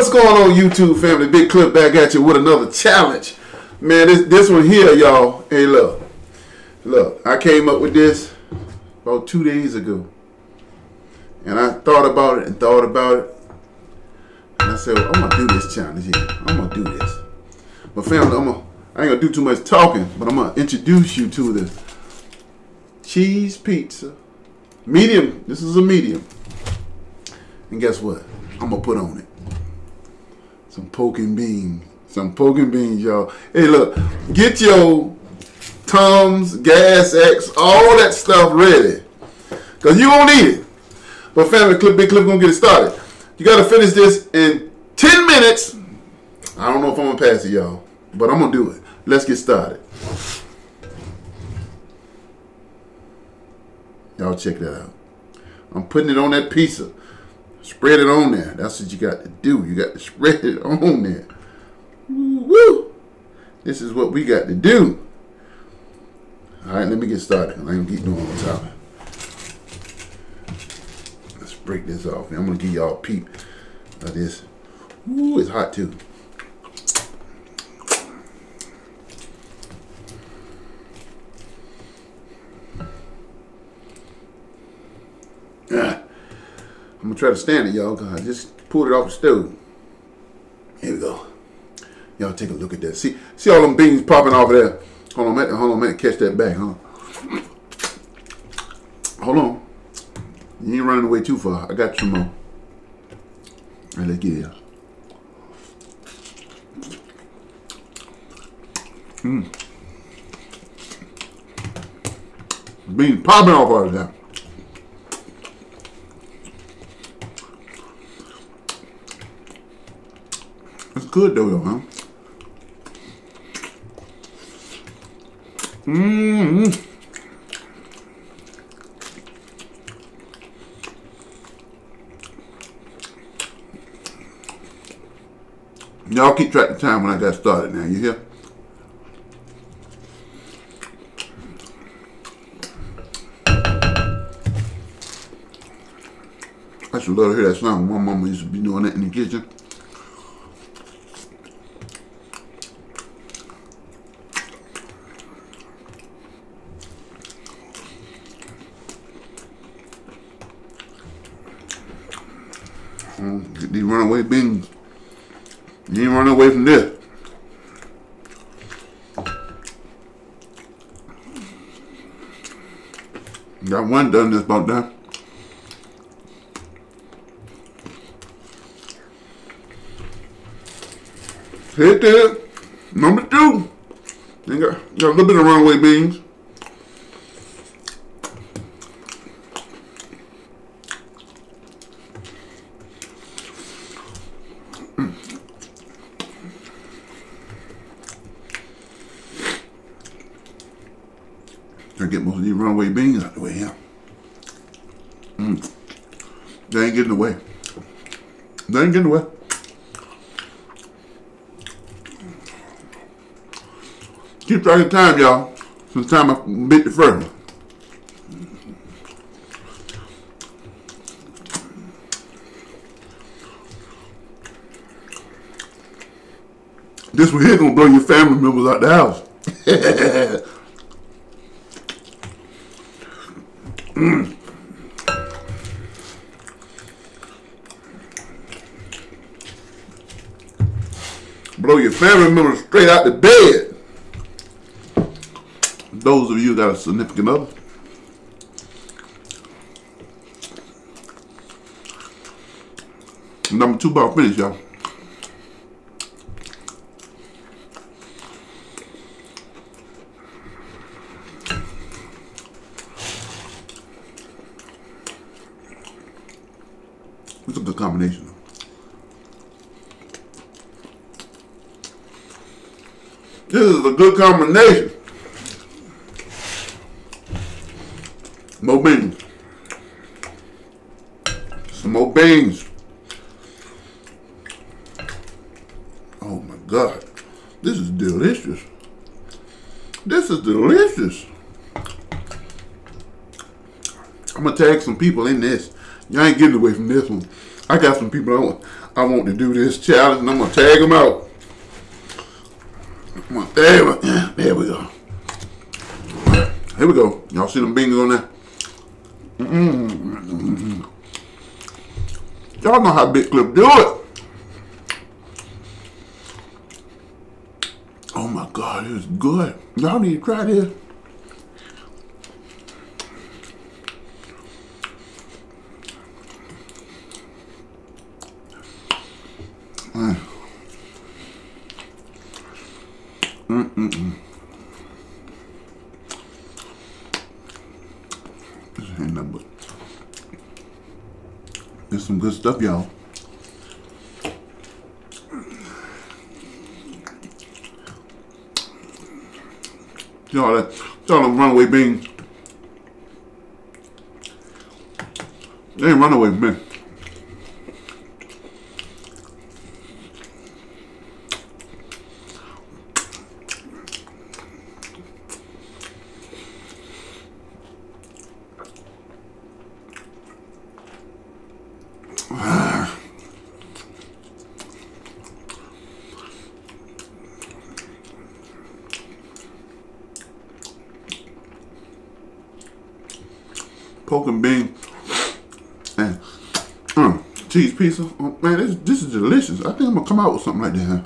What's going on, YouTube family? Big Clip back at you with another challenge. Man, this this one here, y'all. Hey, look. Look, I came up with this about two days ago. And I thought about it and thought about it. And I said, well, I'm going to do this challenge here. I'm going to do this. But family, I'm gonna, I ain't going to do too much talking, but I'm going to introduce you to this cheese pizza. Medium. This is a medium. And guess what? I'm going to put on it some poking beans. Some poking beans, y'all. Hey, look, get your Tums, Gas X, all that stuff ready. Because you won't need it. But family, Clip Big Clip, gonna get it started. You gotta finish this in 10 minutes. I don't know if I'm gonna pass it, y'all. But I'm gonna do it. Let's get started. Y'all check that out. I'm putting it on that pizza. Spread it on there. That's what you got to do. You got to spread it on there. Woo! This is what we got to do. All right, let me get started. I ain't keep doing on top. Let's break this off. I'm gonna give y'all a peep of this. Ooh, it's hot too. I'm gonna try to stand it, y'all, cause I just pulled it off the stove. Here we go. Y'all take a look at that. See, see all them beans popping off of there. Hold on a minute. Hold on a minute. Catch that back, huh? Hold on. You ain't running away too far. I got some more. All right, let's get it. Mmm. Beans popping off of there. It's good though, though, huh? Mmm. Y'all keep track of time when I got started now, you hear? I should love to hear that sound. My mama used to be doing that in the kitchen. These runaway beans. You ain't running away from this. Got one done this about done. Hit that. Number two. Got, got a little bit of runaway beans. Get most of these runaway beans out the way here. Mm. They ain't getting away. They ain't getting away. Keep track of time, y'all. Since time I bit the first one. This one here gonna blow your family members out the house. mm. Blow your family members straight out the bed. Those of you that a significant other. Number two about finish, y'all. It's a good combination. This is a good combination. More beans. Some more beans. Oh my God. This is delicious. This is delicious. I'm gonna tag some people in this. Y'all ain't getting away from this one. I got some people I want. I want to do this challenge, and I'm gonna tag them out. Tag 'em. There we go. Here we go. Y'all see them beans on there? Mm-hmm. Y'all know how Big Clip do it. Oh my God, it was good. Y'all need to try this. This ain't nothing but there's some good stuff, y'all. Y'all that y'all them runaway beans. They ain't runaway beans. Pork and bean and mm, cheese pizza. Oh, man, this, this is delicious. I think I'm gonna come out with something like that.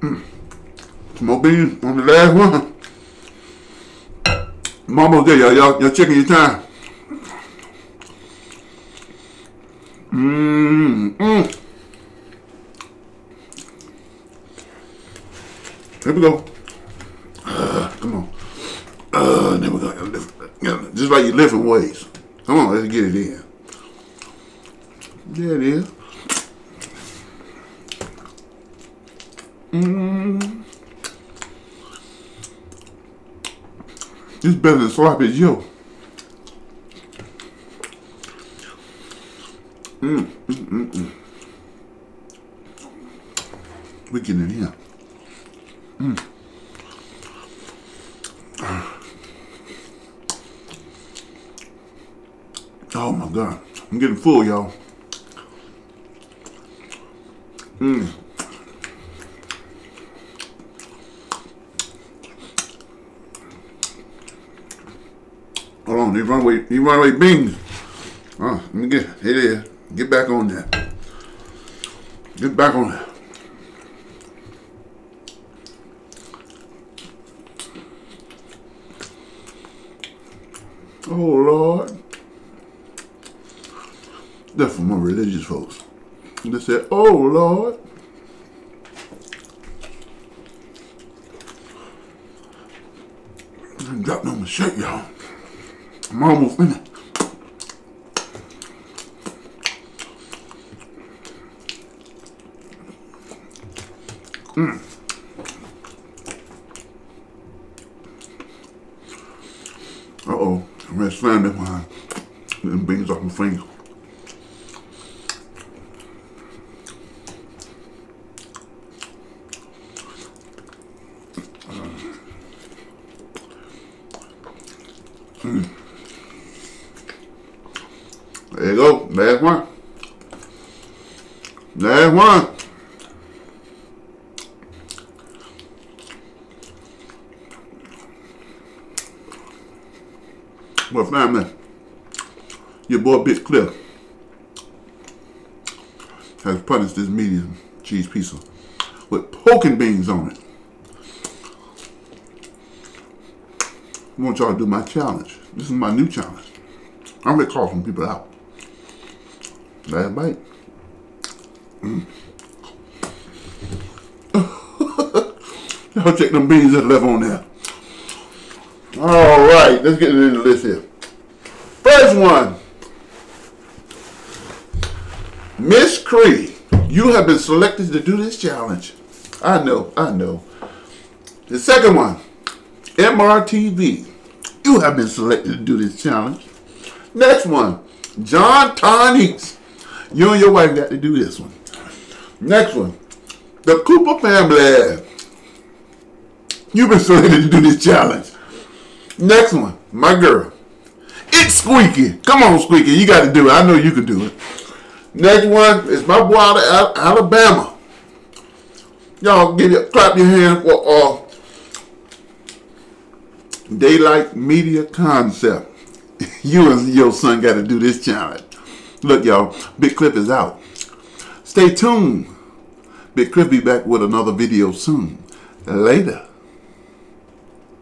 Mm. More beans on the last one. I'm almost there, y'all. Y'all, y'all checking your time. Mmm. Mm. Here we go. Uh, come on. Then we go. Lift, just like your lifting weights. Come on, let's get it in. There it is. Mmm. It's better than sloppy Joe. Mmm. Mm, mm, mm. We getting in here. Oh my god. I'm getting full, y'all. Mmm. Hold on, these runaway, these runaway beans. Oh, let me get, it is. Get back on that. Get back on that. Oh Lord. That's for my religious folks. They said, Oh Lord. I dropped my shirt, y'all. I'm almost finished. Mm. Uh-oh. I'm gonna slam that beans off my finger. There you go. Last one. Last one. Well, family, your boy Big Cliff has punished this medium cheese pizza with pork and beans on it. I want y'all to do my challenge. This is my new challenge. I'm gonna call some people out. Last bite. Mm. y'all check them beans that left on there. All right, let's get into this here. First one. Miss Kree, you have been selected to do this challenge. I know, I know. The second one, MRTV, you have been selected to do this challenge. Next one, JonTon Eats, you and your wife got to do this one. Next one, the Cooper family, you've been selected to do this challenge. Next one, my girl. ITZ Squeeky. Come on, Squeeky. You got to do it. I know you can do it. Next one is my boy out of Alabama. Y'all give you clap your hand for uh, Daelyte Media Concept. you and your son got to do this challenge. Look, y'all, Big Clip is out. Stay tuned. Big Clip be back with another video soon. Later.